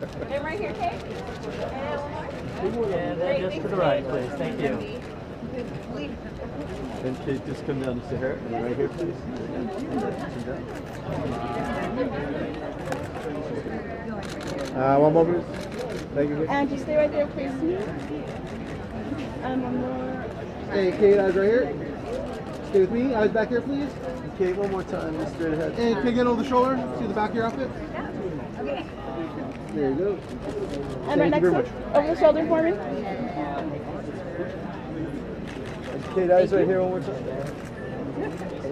And right here, Kate. And one more. And then just to the right, please. Thank you. And Kate, just come down to her. And right here, please. Uh, one more, please. Thank you. And just stay right there, please. And one more. Hey, Kate, eyes right here. Stay with me. Eyes back here, please. Kate, one more time. Just straight ahead. And can you get over the shoulder? See the back of your outfit? There you go. And right Thank you next to over the shoulder for me. Kate, eyes right here one more time.